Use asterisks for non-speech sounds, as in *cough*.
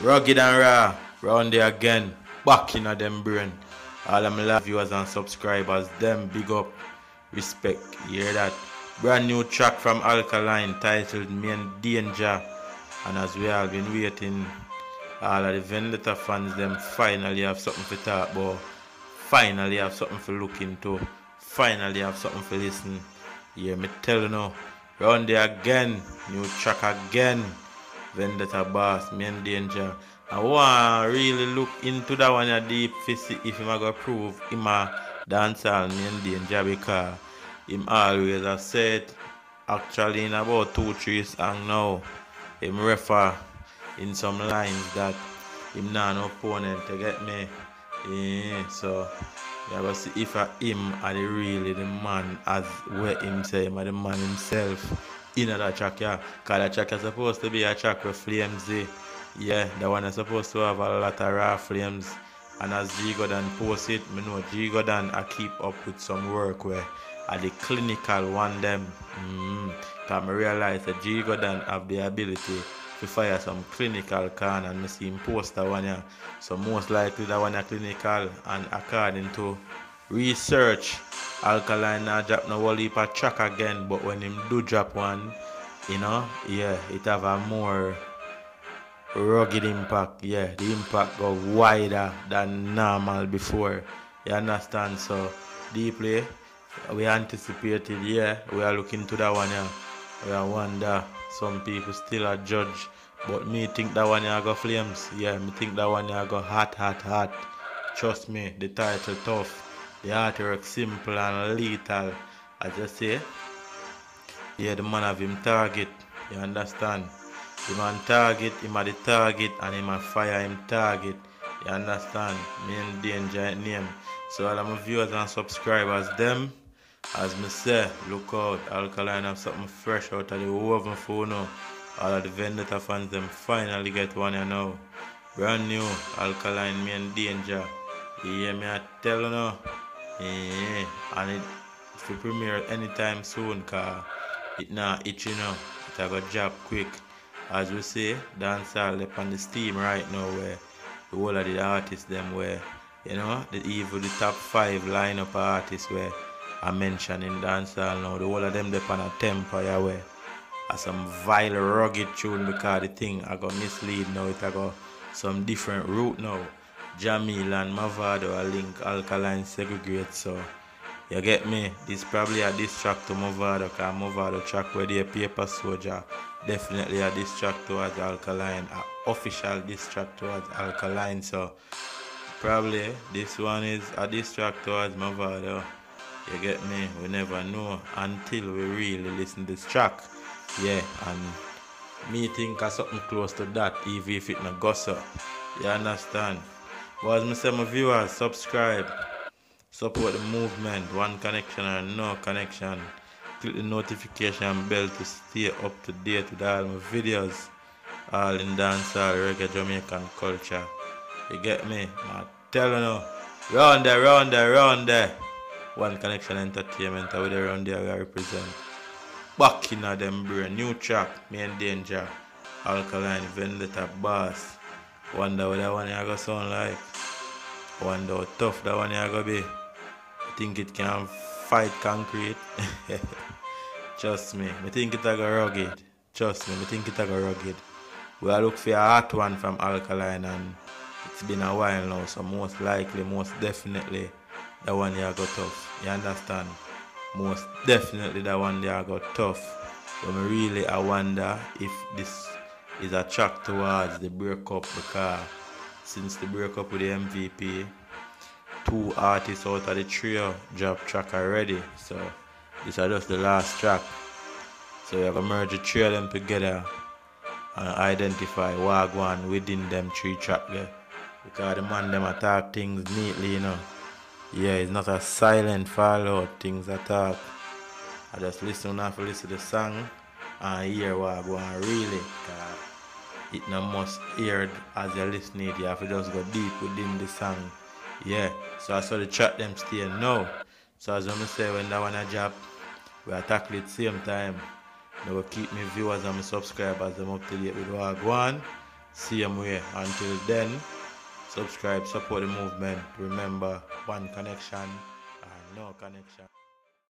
Rugged and raw, round there again, back in a them brain. All of my viewers and subscribers, them big up, respect. You hear that? Brand new track from Alkaline titled Main Danger. And as we all been waiting, all of the Vendetta fans, them finally have something to talk about. Finally have something to look into. Finally have something to listen. Yeah, me tell you now. Round there again, new track again. Vendetta Boss, Main Danger. I want really look into that one a deep to see if go prove him a dancehall Main Danger because him always have said actually in about two three songs now him refer in some lines that him not no opponent to get me yeah, so you go see if a him are the really the man as where him say him are the man himself in that track yeah cause that track is supposed to be a track with flamesy yeah the one is supposed to have a lot of raw flames and as G Godan post it, me know G Godan I keep up with some work where at the clinical one them. Mm, Cause I realize that G Godan have the ability to fire some clinical can and me see him post that one yeah. So most likely that one a clinical and according to research alkaline not drop no whole heap of track again but when him do drop one you know yeah it have a more rugged impact. Yeah, the impact go wider than normal before. You understand? So deeply, we anticipated. Yeah, we are looking to that one. Yeah, we are wonder. Some people still are judge, but me think that one yeah go flames. Yeah, me think that one yeah go hot, hot, hot. Trust me, the title tough. The artwork simple and lethal. I just say, yeah, the man have him target. You understand? Him on target, him at the target, and him a fire him target. You understand? Main danger name. So all of my viewers and subscribers, them, as me say, look out, Alkaline have something fresh out of the oven for now. All of the Vendetta fans, them finally get one you know. Brand new Alkaline Main Danger. You hear me? I tell you now. Yeah. And it will premiere anytime soon, cause it not itch, you know. It have a job quick as we say, dancehall up on the steam right now where the whole of the artists them where you know the even the top five lineup of artists where I mentioned in dancehall now the whole of them up on a tempo yeah where are some vile rugged tune because the thing I got mislead now it I got some different route now. Jahmiel and Mavado are link alkaline segregate so you get me? This probably a diss track to Mavado because Mavado track where they paper soldier. Definitely a diss track towards Alkaline. A official diss track towards Alkaline. So probably this one is a diss track towards Mavado. You get me? We never know until we really listen to this track. Yeah, and me think of something close to that, even if it not gossip. You understand? But as me say my viewers, subscribe support the movement, one connection or no connection. Click the notification bell to stay up to date with all my videos, all in dancehall, reggae, Jamaican culture. You get me? I tell you now, round there, round there, round there. One connection entertainment, with the round there I represent. Back in them brain, new track, main danger, alkaline, vendetta, boss. Wonder what that one I go sound like. Wonder how tough that one I go be I think it can fight concrete. *laughs* Trust me, I think it a go rugged. Trust me, I think it a go rugged. We are look for a hot one from Alkaline and it's been a while now, so most likely, most definitely, that one here got tough. You understand? Most definitely that one there got tough. But me really I wonder if this is a track towards the breakup because since the breakup with the MVP, two artists out of the trio drop track already. So this is just the last track. So we have to merge the three of them together and identify Wagwan within them three track there. Because the man them attack things neatly, you know. Yeah, it's not a silent fallout, things attack. I just listen to listen to the song and hear what I Wagwan really. It not must hear as you listen it, you have to just go deep within the song. Yeah, so I saw the track them still now. So as I'm say when that one a job, we tackle it same time. They will keep me viewers and my subscribers them up to date with what I go on. same way. Until then, subscribe, support the movement. Remember, one connection and no connection.